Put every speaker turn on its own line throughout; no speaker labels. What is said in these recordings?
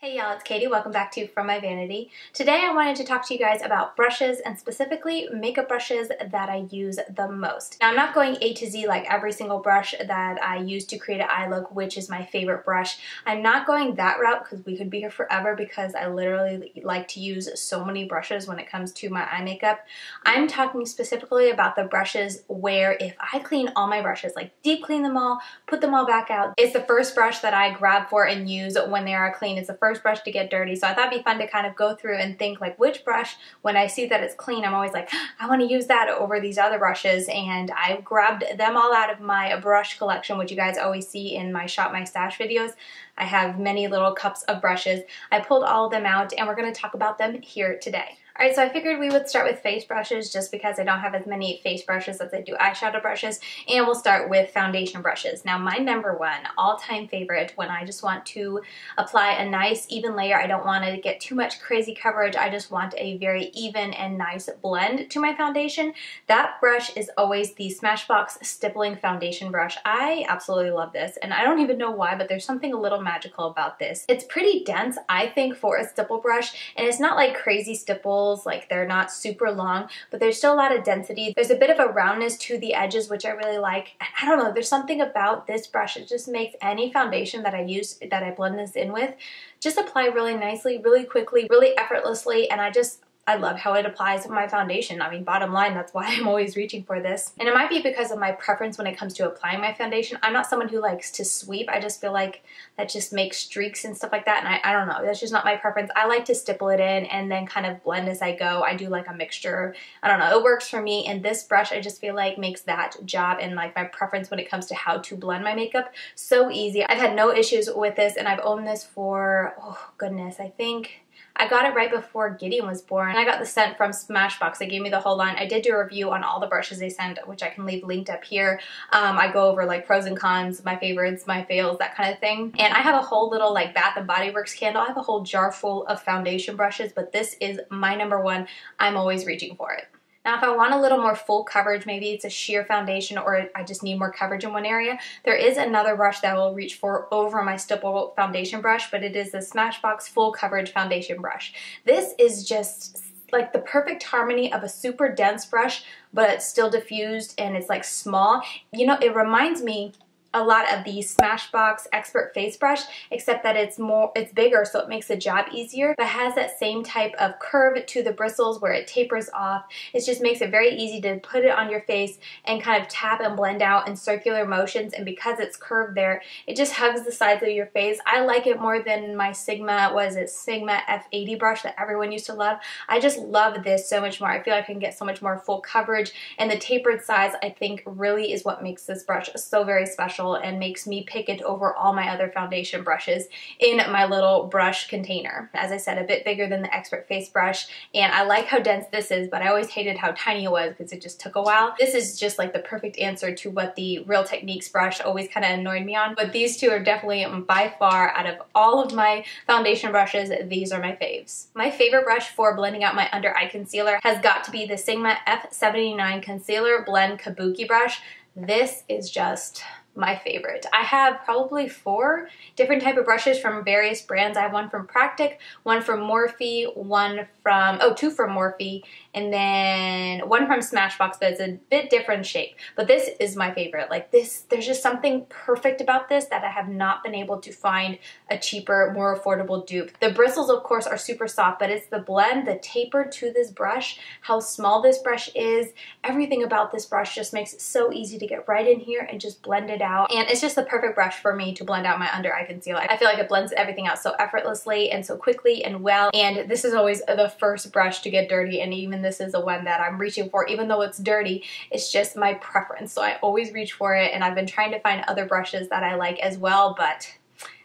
Hey y'all, it's Katie. Welcome back to From My Vanity. Today I wanted to talk to you guys about brushes and specifically makeup brushes that I use the most. Now I'm not going A to Z like every single brush that I use to create an eye look, which is my favorite brush. I'm not going that route because we could be here forever because I literally like to use so many brushes when it comes to my eye makeup. I'm talking specifically about the brushes where if I clean all my brushes, like deep clean them all, put them all back out, it's the first brush that I grab for and use when they are clean. It's the first first brush to get dirty. So I thought it'd be fun to kind of go through and think like which brush, when I see that it's clean, I'm always like, I want to use that over these other brushes. And I grabbed them all out of my brush collection, which you guys always see in my Shop My Stash videos. I have many little cups of brushes. I pulled all of them out and we're going to talk about them here today. Alright, so I figured we would start with face brushes just because I don't have as many face brushes as I do eyeshadow brushes, and we'll start with foundation brushes. Now my number one all-time favorite when I just want to apply a nice even layer, I don't want to get too much crazy coverage, I just want a very even and nice blend to my foundation, that brush is always the Smashbox Stippling Foundation Brush. I absolutely love this, and I don't even know why, but there's something a little magical about this. It's pretty dense, I think, for a stipple brush, and it's not like crazy stipple like they're not super long, but there's still a lot of density. There's a bit of a roundness to the edges, which I really like. I don't know, there's something about this brush. It just makes any foundation that I use, that I blend this in with, just apply really nicely, really quickly, really effortlessly, and I just, I love how it applies to my foundation. I mean, bottom line, that's why I'm always reaching for this. And it might be because of my preference when it comes to applying my foundation. I'm not someone who likes to sweep. I just feel like that just makes streaks and stuff like that. And I, I don't know, that's just not my preference. I like to stipple it in and then kind of blend as I go. I do like a mixture. I don't know, it works for me. And this brush, I just feel like makes that job and like my preference when it comes to how to blend my makeup so easy. I've had no issues with this and I've owned this for, oh goodness, I think I got it right before Gideon was born. And I got the scent from Smashbox. They gave me the whole line. I did do a review on all the brushes they sent, which I can leave linked up here. Um, I go over like pros and cons, my favorites, my fails, that kind of thing. And I have a whole little like Bath and Body Works candle. I have a whole jar full of foundation brushes, but this is my number one. I'm always reaching for it. Now if I want a little more full coverage, maybe it's a sheer foundation or I just need more coverage in one area, there is another brush that I will reach for over my stipple foundation brush, but it is the Smashbox Full Coverage Foundation Brush. This is just like the perfect harmony of a super dense brush, but it's still diffused and it's like small. You know, it reminds me a lot of the Smashbox Expert Face Brush, except that it's more, it's bigger, so it makes the job easier, but has that same type of curve to the bristles where it tapers off. It just makes it very easy to put it on your face and kind of tap and blend out in circular motions, and because it's curved there, it just hugs the sides of your face. I like it more than my Sigma, was it Sigma F80 brush that everyone used to love. I just love this so much more. I feel like I can get so much more full coverage, and the tapered size, I think, really is what makes this brush so very special and makes me pick it over all my other foundation brushes in my little brush container. As I said, a bit bigger than the Expert Face brush, and I like how dense this is, but I always hated how tiny it was because it just took a while. This is just like the perfect answer to what the Real Techniques brush always kind of annoyed me on, but these two are definitely by far out of all of my foundation brushes, these are my faves. My favorite brush for blending out my under eye concealer has got to be the Sigma F79 Concealer Blend Kabuki brush. This is just my favorite. I have probably four different type of brushes from various brands. I have one from Practic, one from Morphe, one from, oh, two from Morphe, and then one from Smashbox that's a bit different shape. But this is my favorite. Like this, there's just something perfect about this that I have not been able to find a cheaper, more affordable dupe. The bristles, of course, are super soft, but it's the blend, the taper to this brush, how small this brush is, everything about this brush just makes it so easy to get right in here and just blend it out. And it's just the perfect brush for me to blend out my under eye concealer. I feel like it blends everything out so effortlessly and so quickly and well. And this is always the first brush to get dirty and even this is the one that I'm reaching for even though it's dirty it's just my preference so I always reach for it and I've been trying to find other brushes that I like as well but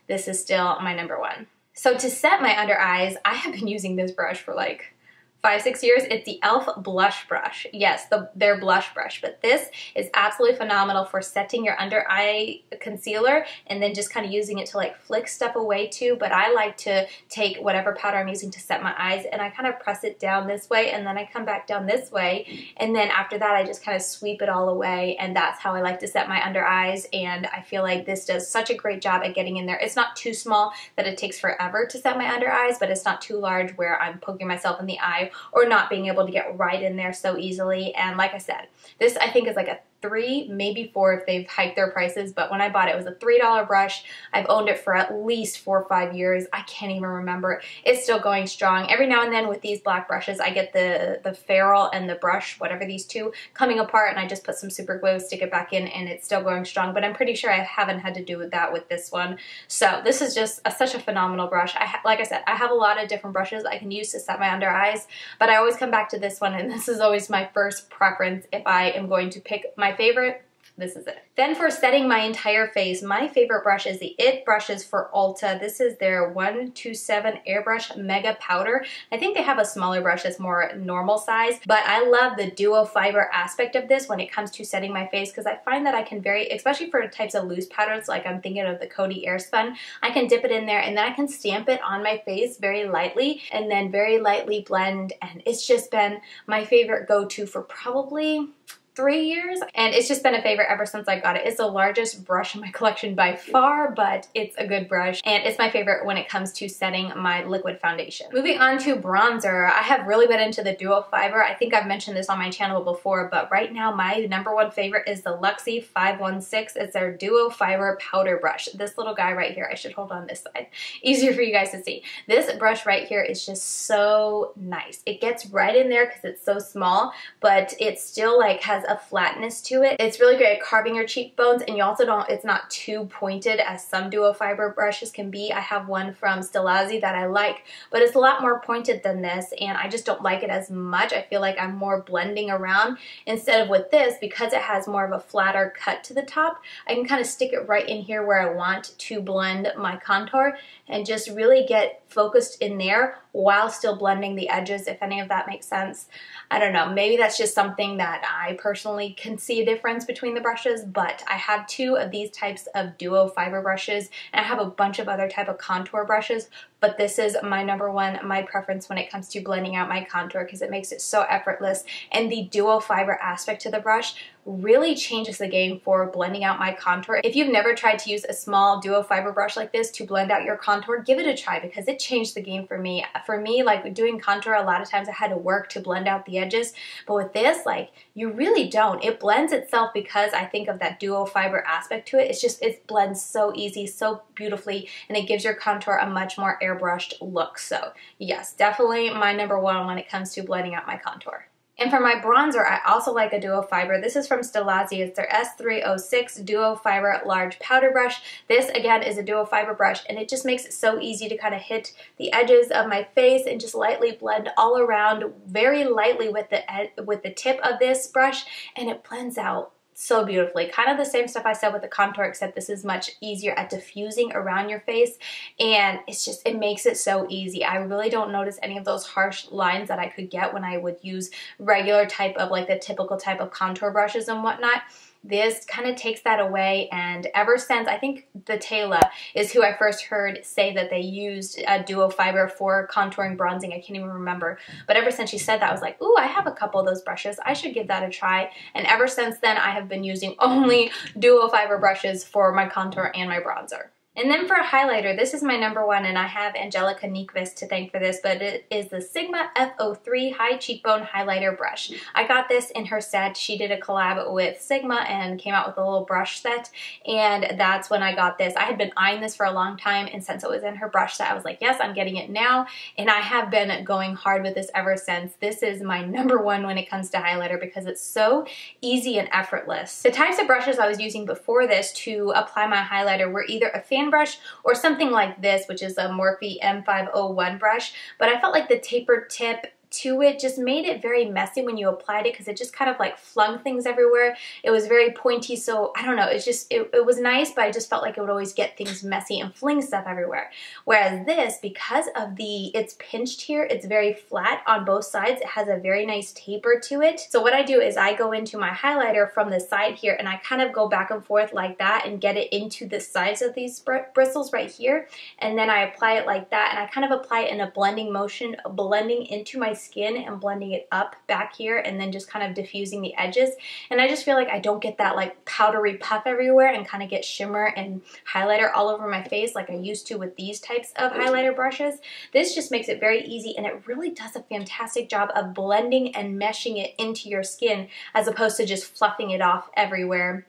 this is still my number one. So to set my under eyes I have been using this brush for like five, six years, it's the e.l.f. Blush Brush. Yes, the, their blush brush, but this is absolutely phenomenal for setting your under eye concealer and then just kind of using it to like flick stuff away too, but I like to take whatever powder I'm using to set my eyes and I kind of press it down this way and then I come back down this way and then after that I just kind of sweep it all away and that's how I like to set my under eyes and I feel like this does such a great job at getting in there. It's not too small that it takes forever to set my under eyes, but it's not too large where I'm poking myself in the eye or not being able to get right in there so easily. And like I said, this I think is like a three, maybe four if they've hiked their prices, but when I bought it, it was a $3 brush. I've owned it for at least four or five years. I can't even remember. It's still going strong. Every now and then with these black brushes, I get the, the ferrule and the brush, whatever these two, coming apart and I just put some super glue, stick it back in and it's still going strong, but I'm pretty sure I haven't had to do that with this one. So this is just a, such a phenomenal brush. I like I said, I have a lot of different brushes I can use to set my under eyes, but I always come back to this one and this is always my first preference if I am going to pick my favorite, this is it. Then for setting my entire face, my favorite brush is the IT brushes for Ulta. This is their 127 Airbrush Mega Powder. I think they have a smaller brush that's more normal size, but I love the duo fiber aspect of this when it comes to setting my face because I find that I can very, especially for types of loose powders, like I'm thinking of the Coty Airspun, I can dip it in there and then I can stamp it on my face very lightly and then very lightly blend and it's just been my favorite go-to for probably three years and it's just been a favorite ever since I got it. It's the largest brush in my collection by far, but it's a good brush and it's my favorite when it comes to setting my liquid foundation. Moving on to bronzer, I have really been into the duo fiber. I think I've mentioned this on my channel before, but right now my number one favorite is the Luxie 516. It's their duo fiber powder brush. This little guy right here, I should hold on this side. Easier for you guys to see. This brush right here is just so nice. It gets right in there because it's so small, but it still like has has a flatness to it. It's really great at carving your cheekbones and you also don't, it's not too pointed as some duo fiber brushes can be. I have one from Stilazzi that I like, but it's a lot more pointed than this and I just don't like it as much. I feel like I'm more blending around instead of with this because it has more of a flatter cut to the top. I can kind of stick it right in here where I want to blend my contour and just really get focused in there while still blending the edges, if any of that makes sense. I don't know, maybe that's just something that I personally can see a difference between the brushes, but I have two of these types of duo fiber brushes, and I have a bunch of other type of contour brushes, but this is my number one, my preference when it comes to blending out my contour because it makes it so effortless, and the duo fiber aspect to the brush really changes the game for blending out my contour. If you've never tried to use a small duo fiber brush like this to blend out your contour, give it a try because it changed the game for me. For me, like doing contour, a lot of times I had to work to blend out the edges, but with this, like you really don't. It blends itself because I think of that duo fiber aspect to it. It's just, it blends so easy, so beautifully, and it gives your contour a much more airbrushed look. So yes, definitely my number one when it comes to blending out my contour. And for my bronzer, I also like a Duo Fiber. This is from Stilazzi. It's their S306 Duo Fiber Large Powder Brush. This, again, is a Duo Fiber brush, and it just makes it so easy to kind of hit the edges of my face and just lightly blend all around very lightly with the, with the tip of this brush, and it blends out so beautifully. Kind of the same stuff I said with the contour, except this is much easier at diffusing around your face. And it's just, it makes it so easy. I really don't notice any of those harsh lines that I could get when I would use regular type of like the typical type of contour brushes and whatnot. This kind of takes that away and ever since, I think the Tayla is who I first heard say that they used a duo fiber for contouring bronzing. I can't even remember. But ever since she said that, I was like, ooh, I have a couple of those brushes. I should give that a try. And ever since then, I have been using only duo fiber brushes for my contour and my bronzer. And then for a highlighter, this is my number one, and I have Angelica Nyqvist to thank for this, but it is the Sigma F03 High Cheekbone Highlighter Brush. I got this in her set. She did a collab with Sigma and came out with a little brush set, and that's when I got this. I had been eyeing this for a long time, and since it was in her brush set, I was like, yes, I'm getting it now, and I have been going hard with this ever since. This is my number one when it comes to highlighter because it's so easy and effortless. The types of brushes I was using before this to apply my highlighter were either a fan brush or something like this, which is a Morphe M501 brush. But I felt like the tapered tip to it just made it very messy when you applied it because it just kind of like flung things everywhere. It was very pointy, so I don't know, it's just, it, it was nice, but I just felt like it would always get things messy and fling stuff everywhere. Whereas this, because of the, it's pinched here, it's very flat on both sides. It has a very nice taper to it. So what I do is I go into my highlighter from the side here and I kind of go back and forth like that and get it into the sides of these br bristles right here. And then I apply it like that and I kind of apply it in a blending motion, blending into my skin and blending it up back here and then just kind of diffusing the edges. And I just feel like I don't get that like powdery puff everywhere and kind of get shimmer and highlighter all over my face like I used to with these types of highlighter brushes. This just makes it very easy and it really does a fantastic job of blending and meshing it into your skin as opposed to just fluffing it off everywhere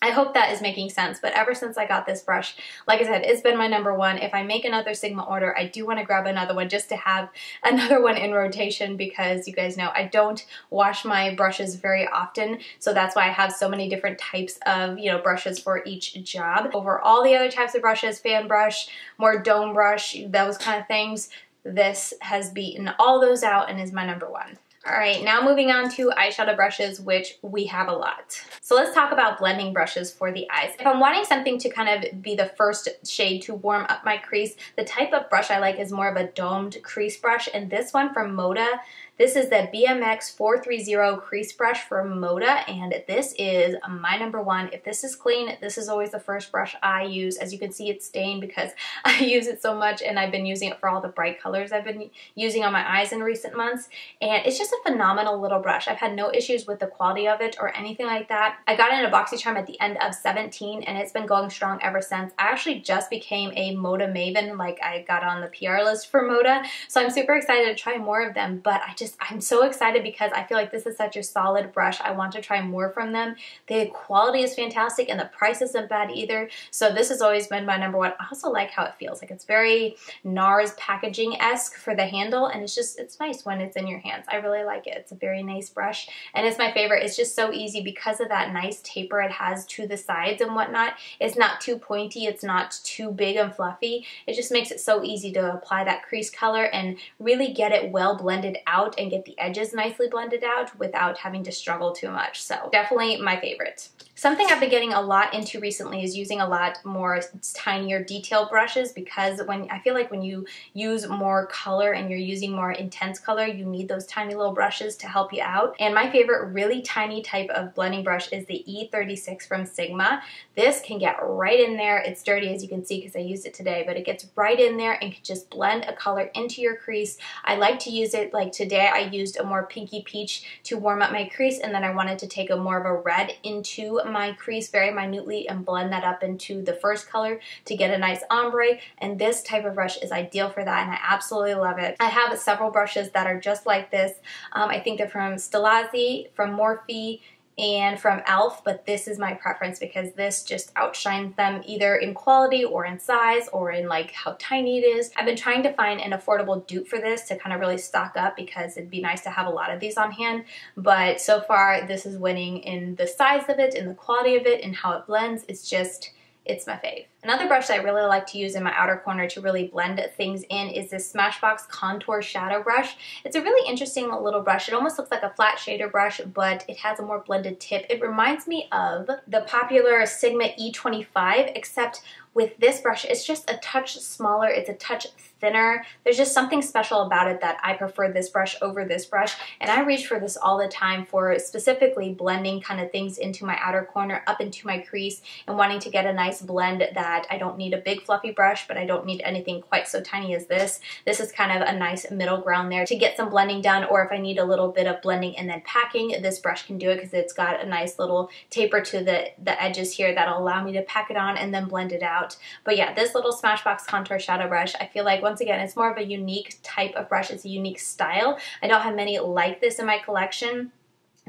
I hope that is making sense, but ever since I got this brush, like I said, it's been my number one. If I make another Sigma order, I do want to grab another one just to have another one in rotation because you guys know I don't wash my brushes very often, so that's why I have so many different types of, you know, brushes for each job. Over all the other types of brushes, fan brush, more dome brush, those kind of things, this has beaten all those out and is my number one. All right, now moving on to eyeshadow brushes, which we have a lot. So let's talk about blending brushes for the eyes. If I'm wanting something to kind of be the first shade to warm up my crease, the type of brush I like is more of a domed crease brush, and this one from Moda this is the BMX 430 crease brush from Moda, and this is my number one. If this is clean, this is always the first brush I use. As you can see, it's stained because I use it so much, and I've been using it for all the bright colors I've been using on my eyes in recent months, and it's just a phenomenal little brush. I've had no issues with the quality of it or anything like that. I got it in a BoxyCharm at the end of 17, and it's been going strong ever since. I actually just became a Moda maven, like I got on the PR list for Moda, so I'm super excited to try more of them, but I just just, I'm so excited because I feel like this is such a solid brush. I want to try more from them. The quality is fantastic and the price isn't bad either. So this has always been my number one. I also like how it feels. Like it's very NARS packaging-esque for the handle and it's just, it's nice when it's in your hands. I really like it. It's a very nice brush and it's my favorite. It's just so easy because of that nice taper it has to the sides and whatnot. It's not too pointy. It's not too big and fluffy. It just makes it so easy to apply that crease color and really get it well blended out and get the edges nicely blended out without having to struggle too much. So definitely my favorite. Something I've been getting a lot into recently is using a lot more tinier detail brushes because when I feel like when you use more color and you're using more intense color, you need those tiny little brushes to help you out. And my favorite really tiny type of blending brush is the E36 from Sigma. This can get right in there. It's dirty as you can see because I used it today, but it gets right in there and can just blend a color into your crease. I like to use it like today I used a more pinky peach to warm up my crease and then I wanted to take a more of a red into my crease very minutely and blend that up into the first color to get a nice ombre. And this type of brush is ideal for that and I absolutely love it. I have several brushes that are just like this. Um, I think they're from Stilazzi, from Morphe, and from e.l.f. but this is my preference because this just outshines them either in quality or in size or in like how tiny it is. I've been trying to find an affordable dupe for this to kind of really stock up because it'd be nice to have a lot of these on hand but so far this is winning in the size of it, in the quality of it, and how it blends. It's just it's my fave. Another brush that I really like to use in my outer corner to really blend things in is this Smashbox Contour Shadow Brush. It's a really interesting little brush. It almost looks like a flat shader brush, but it has a more blended tip. It reminds me of the popular Sigma E25, except with this brush, it's just a touch smaller, it's a touch thinner. There's just something special about it that I prefer this brush over this brush, and I reach for this all the time for specifically blending kind of things into my outer corner, up into my crease, and wanting to get a nice blend that I don't need a big fluffy brush, but I don't need anything quite so tiny as this. This is kind of a nice middle ground there to get some blending done, or if I need a little bit of blending and then packing, this brush can do it because it's got a nice little taper to the, the edges here that'll allow me to pack it on and then blend it out. But yeah, this little Smashbox Contour Shadow Brush, I feel like once again, it's more of a unique type of brush. It's a unique style. I don't have many like this in my collection.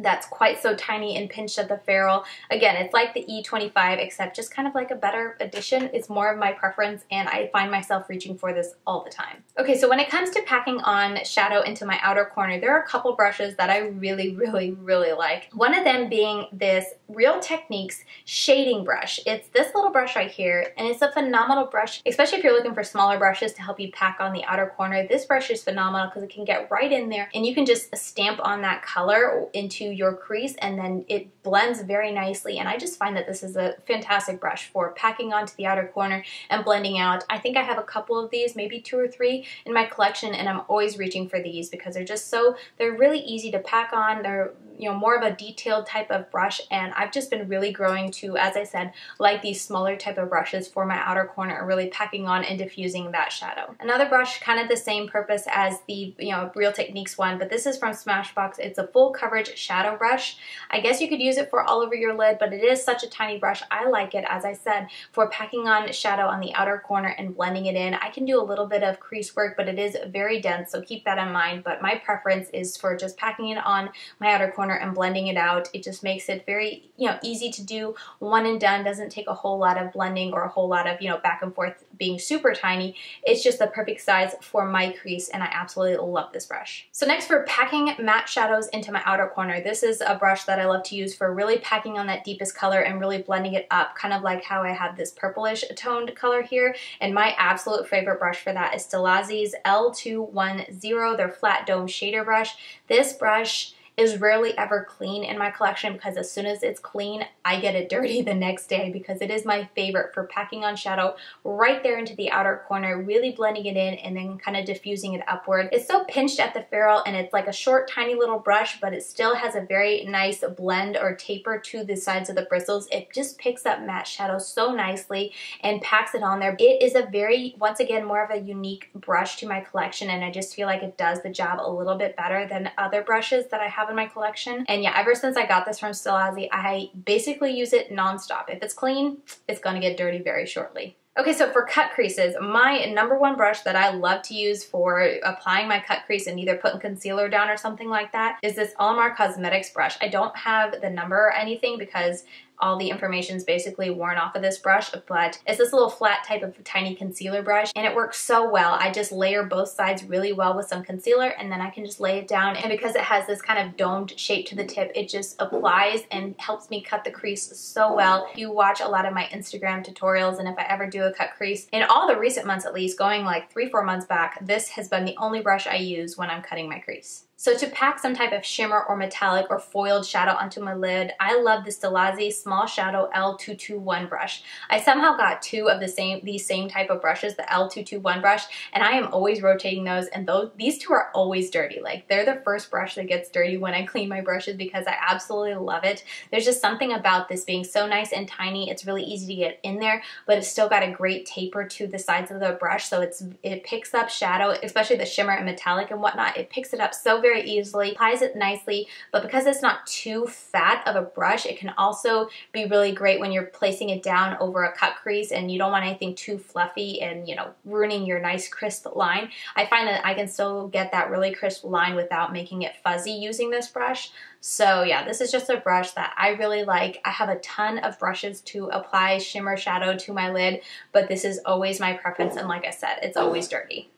That's quite so tiny and pinched at the ferrule. Again, it's like the E25 except just kind of like a better addition. It's more of my preference and I find myself reaching for this all the time. Okay, so when it comes to packing on shadow into my outer corner, there are a couple brushes that I really, really, really like. One of them being this Real Techniques shading brush. It's this little brush right here and it's a phenomenal brush, especially if you're looking for smaller brushes to help you pack on the outer corner. This brush is phenomenal because it can get right in there and you can just stamp on that color into your crease and then it blends very nicely and I just find that this is a fantastic brush for packing onto the outer corner and blending out. I think I have a couple of these, maybe two or three in my collection and I'm always reaching for these because they're just so, they're really easy to pack on. They're you know, more of a detailed type of brush and I've just been really growing to, as I said, like these smaller type of brushes for my outer corner really packing on and diffusing that shadow. Another brush, kind of the same purpose as the, you know, Real Techniques one, but this is from Smashbox. It's a full coverage shadow brush. I guess you could use it for all over your lid, but it is such a tiny brush. I like it, as I said, for packing on shadow on the outer corner and blending it in. I can do a little bit of crease work, but it is very dense, so keep that in mind. But my preference is for just packing it on my outer corner corner and blending it out. It just makes it very, you know, easy to do. One and done doesn't take a whole lot of blending or a whole lot of, you know, back and forth being super tiny. It's just the perfect size for my crease and I absolutely love this brush. So next for packing matte shadows into my outer corner, this is a brush that I love to use for really packing on that deepest color and really blending it up, kind of like how I have this purplish toned color here. And my absolute favorite brush for that is Stilazzi's L210, their flat dome shader brush. This brush is rarely ever clean in my collection because as soon as it's clean, I get it dirty the next day because it is my favorite for packing on shadow right there into the outer corner, really blending it in and then kind of diffusing it upward. It's so pinched at the ferrule and it's like a short, tiny little brush, but it still has a very nice blend or taper to the sides of the bristles. It just picks up matte shadow so nicely and packs it on there. It is a very, once again, more of a unique brush to my collection and I just feel like it does the job a little bit better than other brushes that I have in my collection. And yeah, ever since I got this from Stilazzi, I basically use it nonstop. If it's clean, it's gonna get dirty very shortly. Okay, so for cut creases, my number one brush that I love to use for applying my cut crease and either putting concealer down or something like that is this Alamar Cosmetics brush. I don't have the number or anything because all the information is basically worn off of this brush, but it's this little flat type of tiny concealer brush and it works so well. I just layer both sides really well with some concealer and then I can just lay it down and because it has this kind of domed shape to the tip, it just applies and helps me cut the crease so well. If you watch a lot of my Instagram tutorials and if I ever do a cut crease, in all the recent months at least, going like three, four months back, this has been the only brush I use when I'm cutting my crease. So to pack some type of shimmer or metallic or foiled shadow onto my lid, I love the Stilazzi Small Shadow L221 brush. I somehow got two of the same these same type of brushes, the L221 brush, and I am always rotating those and those these two are always dirty. Like they're the first brush that gets dirty when I clean my brushes because I absolutely love it. There's just something about this being so nice and tiny. It's really easy to get in there, but it's still got a great taper to the sides of the brush so it's it picks up shadow, especially the shimmer and metallic and whatnot. It picks it up so very very easily, applies it nicely, but because it's not too fat of a brush, it can also be really great when you're placing it down over a cut crease and you don't want anything too fluffy and, you know, ruining your nice crisp line. I find that I can still get that really crisp line without making it fuzzy using this brush. So yeah, this is just a brush that I really like. I have a ton of brushes to apply shimmer shadow to my lid, but this is always my preference and like I said, it's always dirty.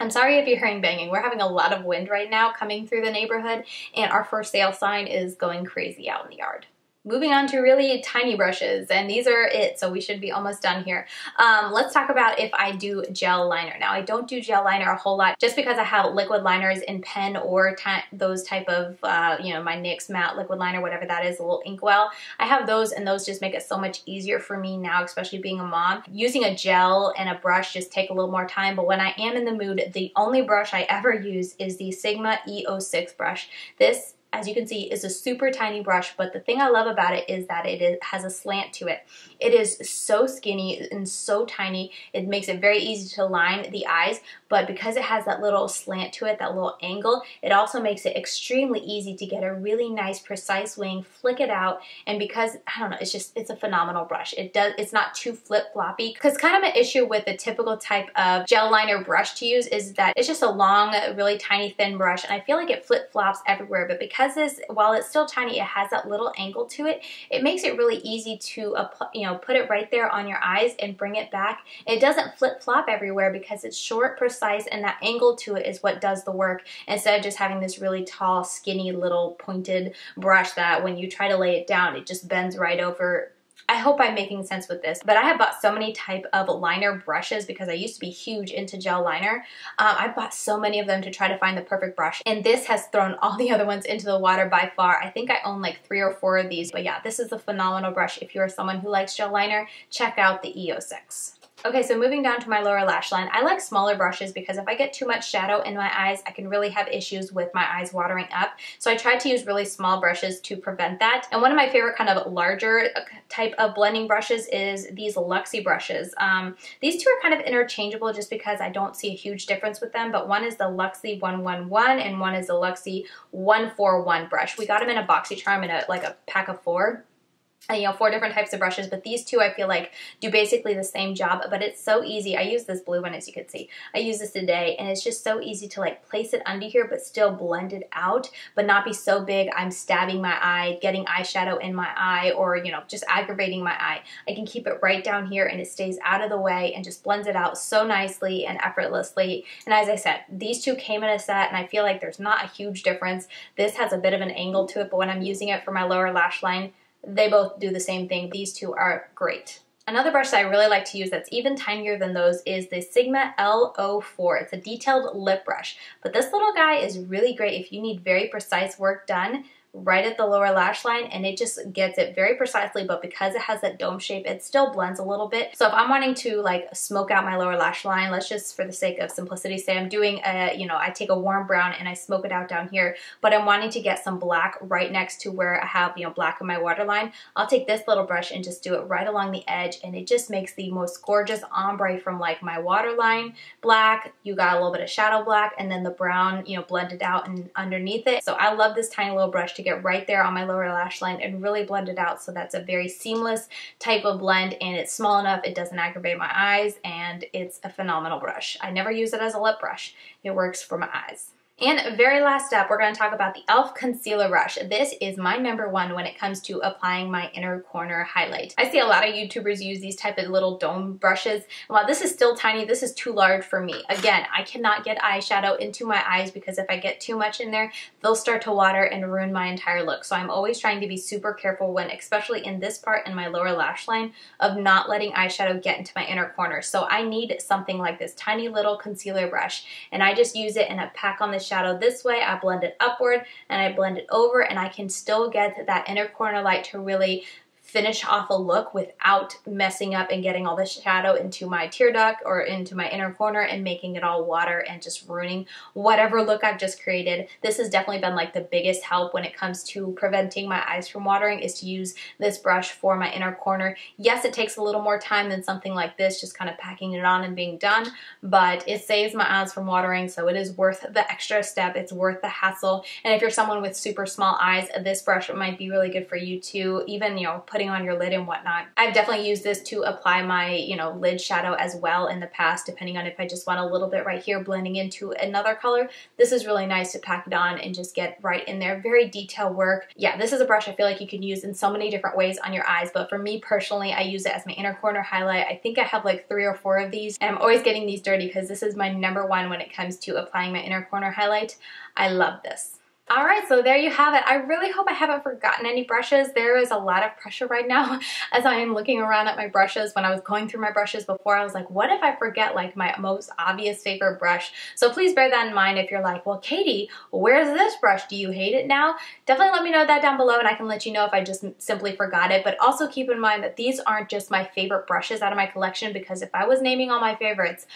I'm sorry if you're hearing banging. We're having a lot of wind right now coming through the neighborhood and our for sale sign is going crazy out in the yard. Moving on to really tiny brushes, and these are it, so we should be almost done here. Um, let's talk about if I do gel liner. Now, I don't do gel liner a whole lot just because I have liquid liners in pen or those type of, uh, you know, my NYX matte liquid liner, whatever that is, a little inkwell. I have those, and those just make it so much easier for me now, especially being a mom. Using a gel and a brush just take a little more time, but when I am in the mood, the only brush I ever use is the Sigma E06 brush. This as you can see, is a super tiny brush, but the thing I love about it is that it is, has a slant to it. It is so skinny and so tiny, it makes it very easy to line the eyes, but because it has that little slant to it, that little angle, it also makes it extremely easy to get a really nice precise wing, flick it out, and because, I don't know, it's just, it's a phenomenal brush. It does, it's not too flip-floppy, because kind of an issue with the typical type of gel liner brush to use is that it's just a long, really tiny, thin brush, and I feel like it flip-flops everywhere, but because because this, while it's still tiny, it has that little angle to it, it makes it really easy to, you know, put it right there on your eyes and bring it back. It doesn't flip-flop everywhere because it's short, precise, and that angle to it is what does the work instead of just having this really tall, skinny, little pointed brush that when you try to lay it down, it just bends right over I hope I'm making sense with this, but I have bought so many type of liner brushes because I used to be huge into gel liner. Um, I bought so many of them to try to find the perfect brush, and this has thrown all the other ones into the water by far. I think I own like three or four of these, but yeah, this is a phenomenal brush. If you're someone who likes gel liner, check out the E06. Okay, so moving down to my lower lash line, I like smaller brushes because if I get too much shadow in my eyes, I can really have issues with my eyes watering up. So I tried to use really small brushes to prevent that. And one of my favorite kind of larger uh, type of blending brushes is these Luxie brushes. Um, these two are kind of interchangeable just because I don't see a huge difference with them, but one is the Luxie 111 and one is the Luxie 141 brush. We got them in a BoxyCharm in a, like a pack of four you know, four different types of brushes, but these two I feel like do basically the same job, but it's so easy. I use this blue one as you can see. I use this today and it's just so easy to like place it under here but still blend it out, but not be so big I'm stabbing my eye, getting eyeshadow in my eye, or you know, just aggravating my eye. I can keep it right down here and it stays out of the way and just blends it out so nicely and effortlessly. And as I said, these two came in a set and I feel like there's not a huge difference. This has a bit of an angle to it, but when I'm using it for my lower lash line, they both do the same thing. These two are great. Another brush that I really like to use that's even tinier than those is the Sigma L04. It's a detailed lip brush, but this little guy is really great if you need very precise work done right at the lower lash line and it just gets it very precisely but because it has that dome shape it still blends a little bit. So if I'm wanting to like smoke out my lower lash line let's just for the sake of simplicity say I'm doing a you know I take a warm brown and I smoke it out down here but I'm wanting to get some black right next to where I have you know black in my waterline I'll take this little brush and just do it right along the edge and it just makes the most gorgeous ombre from like my waterline black you got a little bit of shadow black and then the brown you know blended out and underneath it. So I love this tiny little brush to get right there on my lower lash line and really blend it out so that's a very seamless type of blend and it's small enough it doesn't aggravate my eyes and it's a phenomenal brush. I never use it as a lip brush. It works for my eyes. And very last step, we're going to talk about the e.l.f. Concealer Brush. This is my number one when it comes to applying my inner corner highlight. I see a lot of YouTubers use these type of little dome brushes. While this is still tiny, this is too large for me. Again, I cannot get eyeshadow into my eyes because if I get too much in there, they'll start to water and ruin my entire look. So I'm always trying to be super careful when, especially in this part in my lower lash line, of not letting eyeshadow get into my inner corner. So I need something like this tiny little concealer brush. And I just use it in a pack on the shadow this way, I blend it upward and I blend it over and I can still get that inner corner light to really finish off a look without messing up and getting all the shadow into my tear duct or into my inner corner and making it all water and just ruining whatever look I've just created. This has definitely been like the biggest help when it comes to preventing my eyes from watering is to use this brush for my inner corner. Yes, it takes a little more time than something like this, just kind of packing it on and being done, but it saves my eyes from watering, so it is worth the extra step. It's worth the hassle. And if you're someone with super small eyes, this brush might be really good for you too. Even, you know, put putting on your lid and whatnot. I've definitely used this to apply my, you know, lid shadow as well in the past, depending on if I just want a little bit right here blending into another color. This is really nice to pack it on and just get right in there. Very detail work. Yeah, this is a brush I feel like you can use in so many different ways on your eyes, but for me personally, I use it as my inner corner highlight. I think I have like three or four of these, and I'm always getting these dirty because this is my number one when it comes to applying my inner corner highlight. I love this. All right, so there you have it. I really hope I haven't forgotten any brushes. There is a lot of pressure right now as I am looking around at my brushes. When I was going through my brushes before, I was like, what if I forget like my most obvious favorite brush? So please bear that in mind if you're like, well, Katie, where's this brush? Do you hate it now? Definitely let me know that down below and I can let you know if I just simply forgot it. But also keep in mind that these aren't just my favorite brushes out of my collection because if I was naming all my favorites,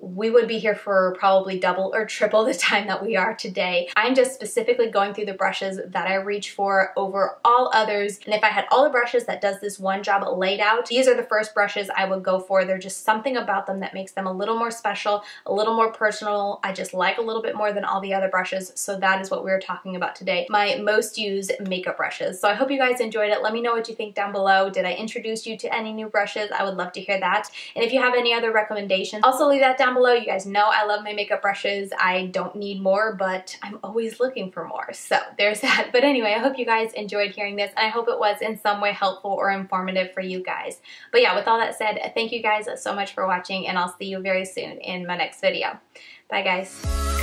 we would be here for probably double or triple the time that we are today. I'm just specifically going through the brushes that I reach for over all others. And if I had all the brushes that does this one job laid out, these are the first brushes I would go for. They're just something about them that makes them a little more special, a little more personal. I just like a little bit more than all the other brushes. So that is what we're talking about today. My most used makeup brushes. So I hope you guys enjoyed it. Let me know what you think down below. Did I introduce you to any new brushes? I would love to hear that. And if you have any other recommendations, also leave that down below. You guys know I love my makeup brushes. I don't need more, but I'm always looking for more. So there's that. But anyway, I hope you guys enjoyed hearing this, and I hope it was in some way helpful or informative for you guys. But yeah, with all that said, thank you guys so much for watching, and I'll see you very soon in my next video. Bye, guys.